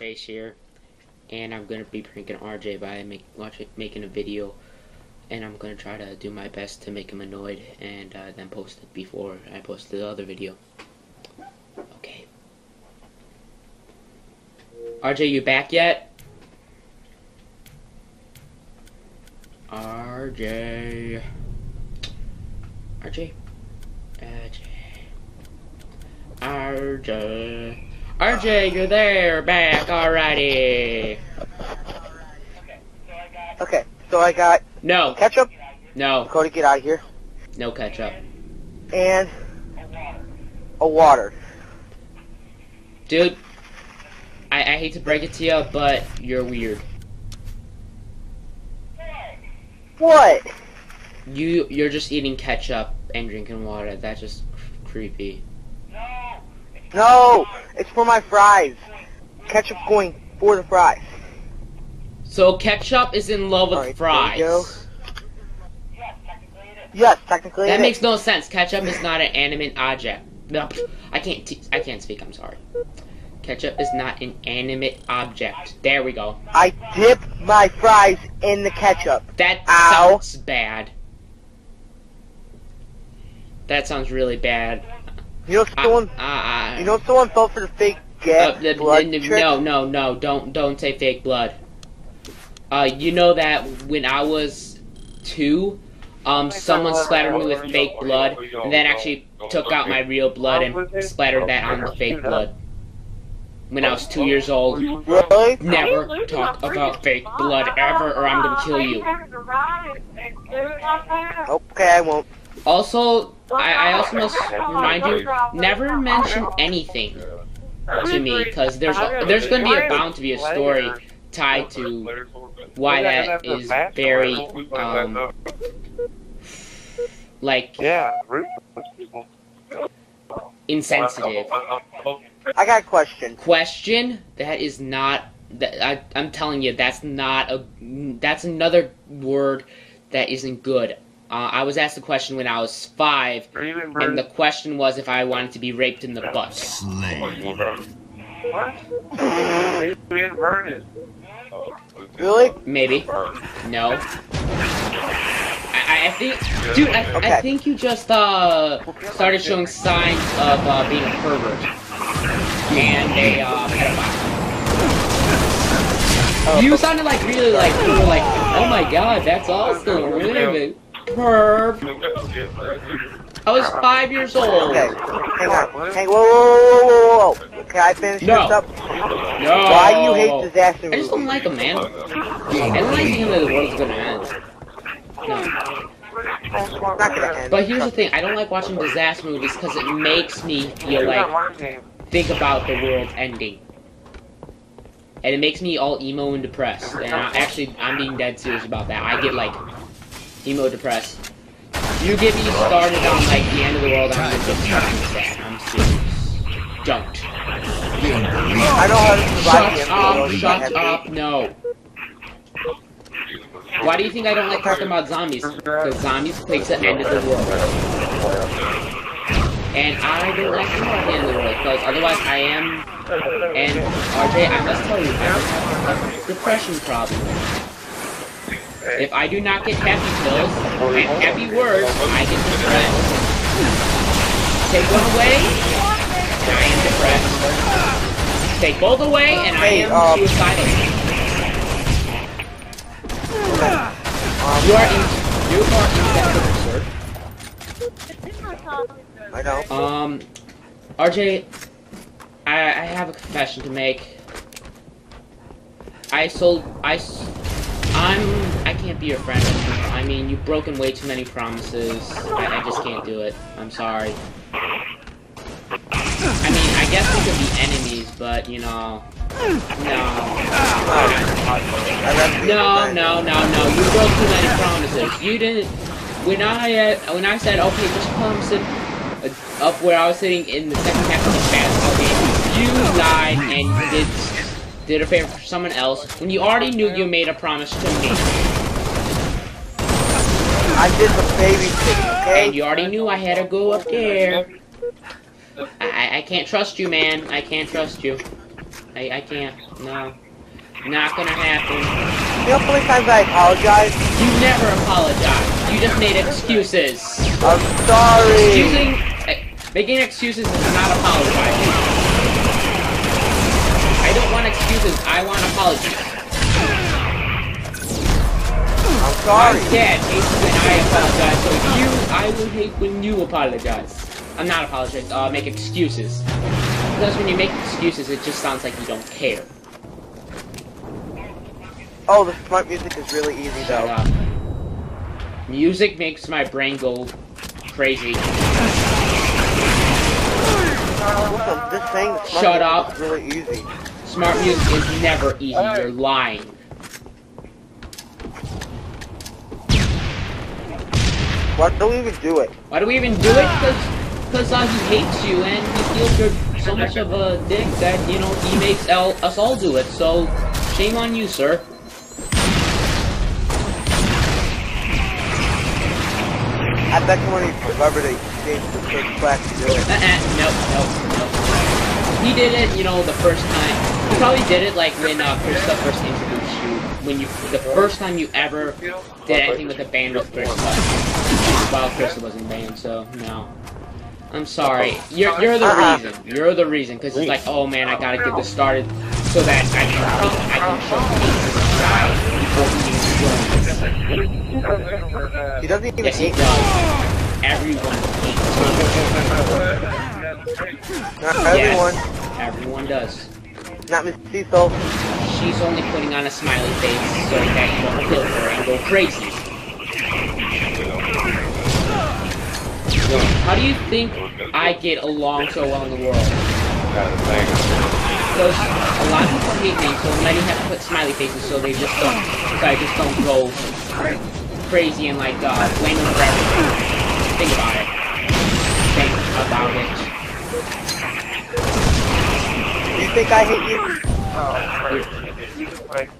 Face here, and I'm gonna be pranking RJ by make, watch, making a video, and I'm gonna try to do my best to make him annoyed, and uh, then post it before I post the other video. Okay. RJ, you back yet? RJ. RJ. RJ. RJ. RJ, you're there, back already. Okay, so I got No, ketchup. no, Cody, get out of here. no ketchup. And a water. Dude, I, I hate to break it to you, but you're weird. What? You, you're just eating ketchup and drinking water. That's just creepy. No, it's for my fries. Ketchup going for the fries. So ketchup is in love with there fries. Yes, technically. That it makes no sense. Ketchup is not an animate object. No, I can't. T- I can't speak. I'm sorry. Ketchup is not an animate object. There we go. I dip my fries in the ketchup. That Ow. sounds bad. That sounds really bad. You know someone. I- I- You know someone fell for the fake Uh, the- blood the- trick. no, no, no! Don't don't say fake blood. Uh, you know that when I was two, um, someone splattered me with fake blood, and then actually took out my real blood and splattered that on the fake blood. When I was two years old. Really? Never talk about fake blood ever, or I'm gonna kill you. Okay, I won't. Also, I, I also must remind you, never mention anything to me, because there's there's gonna be a bound to be a story tied to why that is very um like Yeah. insensitive. I got a question. Question that is not that I, I'm telling you that's not a that's another word that isn't good. Uh, I was asked a question when I was five, and the question was if I wanted to be raped in the butt. Really? Maybe. No. I, I think, dude, I, I think you just uh started showing signs of uh, being a pervert. And a uh, pedophile. You sounded like really like you were like, oh my god, that's awesome, wait a minute, perv. I was five years old. Okay, hang on. Hang. Whoa, whoa, whoa, whoa, whoa, whoa. Can I finish No. this up? No. Why do you hate disaster movies? I just don't like him, man. I don't like thinking that the world's gonna end. No. Not gonna end. But here's the thing, I don't like watching disaster movies because it makes me feel like think about the world ending. And it makes me all emo and depressed. And I, actually, I'm being dead serious about that. I get like emo depressed. You get me started on like the end of the world, I'm just fucking sad. I'm serious. Don't. I know how to survive the Shut end of the up, shut up, no. Why do you think I don't like talking about zombies? Because zombies plagues the end of the world. And I don't like talking about the end of the world, because otherwise I am, and RJ, I must tell you, I have a depression problem. If I do not get happy pills and happy words, I get depressed. Take one away, I am depressed. Take both away, and I am um, suicidal. You are in, you are insensitive, I know. sir. Um, RJ, I, I have a confession to make. I sold, I, I'm, can't be your friend anymore. I mean, you've broken way too many promises. I, I just can't do it. I'm sorry. I mean, I guess we could be enemies, but you know, no. No, no, no, no. You broke too many promises. You didn't. When I uh, when I said okay, just come sit uh, up where I was sitting in the second half of the basketball game, you lied and did did a favor for someone else when you already knew you made a promise to me I did the babysitting, okay? and you already knew I had to go up there. I, I- can't trust you, man. I can't trust you. I, I can't. No. Not gonna happen. You know how many times I apologize? You never apologize. You just made excuses. I'm sorry. Excusing, eh, making excuses is not apologizing. I don't want excuses. I want apologies. I'm My sorry. dad hates when I apologize, so you, I will hate when you apologize. I'm not apologize. Uh, make excuses. Because when you make excuses, it just sounds like you don't care. Oh, the smart music is really easy Shut though. up. Music makes my brain go crazy. Listen, this thing, Shut up. really easy. Smart music is never easy. You're lying. Why don't we even do it? Why do we even do it? Because because uh, he hates you and he feels you're so much of a dick that, you know, he makes el- us all do it. So, shame on you, sir. I bet you when he discovered it, he changed the first class to do it. Uh-uh. Nope, nope, nope. He did it, you know, the first time. He probably did it like when uh, Krista first introduced you. When you, the first time you ever did anything with a band with Krista. While Crystal was in band, so no. I'm sorry. Oh, you're you're the Uh-uh. reason. You're the reason. Cause it's like, oh man, I gotta get this started so that I can I can show hate this guy before he even joins. He doesn't even Yes, he hate does. Everyone hates him. Not everyone. Yes, everyone does. Not Miss Cecil. She's only putting on a smiley face so that you don't kill her and go crazy. How do you think I get along so well in the world? Because a lot of people hate me, so many have to put smiley faces so they just don't, so I just don't go crazy and like uh, blame them for everything. Think about it. Think about it. You think I hate you?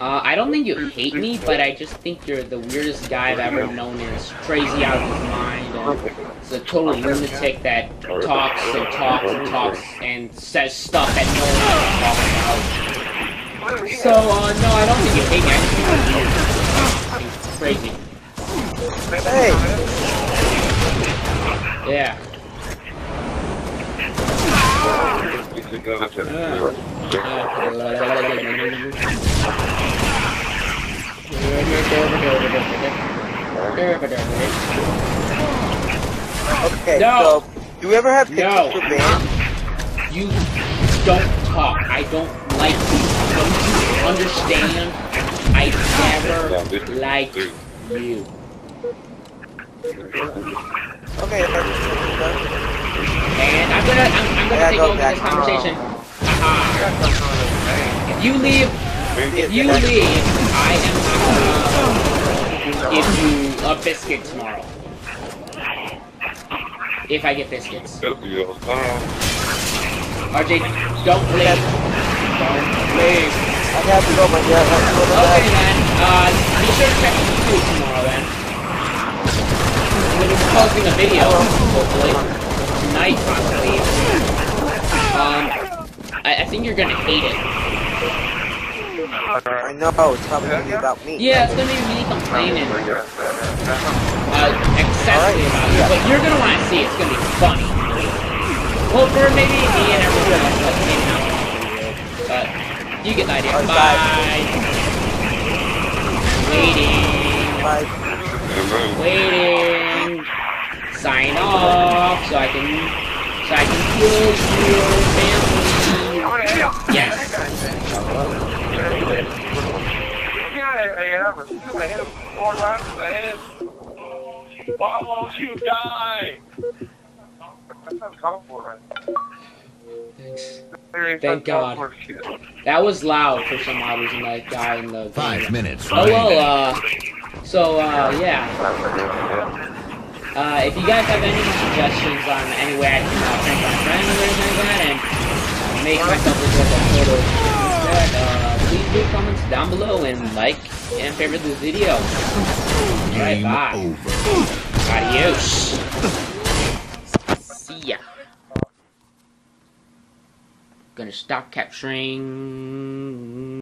Uh, I don't think you hate me, but I just think you're the weirdest guy I've ever known and is crazy out of his mind and is a total lunatic that talks and talks and talks and says stuff that no one talks about. So, uh, no, I don't think you hate me, I just think you're weird. Crazy. Hey, Yeah. Okay, No. so, do we ever have tickets No. for band? You don't talk. I don't like you. Don't you understand? I never liked you. Okay, if everything's done. And I'm gonna, I'm, I'm gonna take go over this conversation. Haha. If you leave, if you leave, I am gonna give you a biscuit tomorrow. If I get biscuits. RJ, don't leave. Don't leave. I have to go, my dear. I have to go to Okay bed. then, uh, be sure to check the food tomorrow then. I'm gonna be posting a video, hopefully. Tonight, possibly. Um, I, I think you're gonna hate it. I know, it's probably gonna be about me. Yeah, it's gonna be me complaining, uh, excessively about you, but you're gonna wanna see it. It's gonna be funny. Well, for maybe me and everyone else, not but you get the idea. Bye. bye. Waiting. Bye. waiting. Sign off so I can so I can kill your family. Yes. Why won't you die? Thanks. Thank God. That was loud for some odd reason. That guy in the Five minutes Oh well. Uh. So uh. Yeah. Uh. If you guys have any suggestions on any way I can uh, prank my friend or anything like that and make myself look like a total douchebag, uh, please leave comments down below and like and favorite this video. Alright, Game bye. over. Adios. See ya. Gonna stop capturing.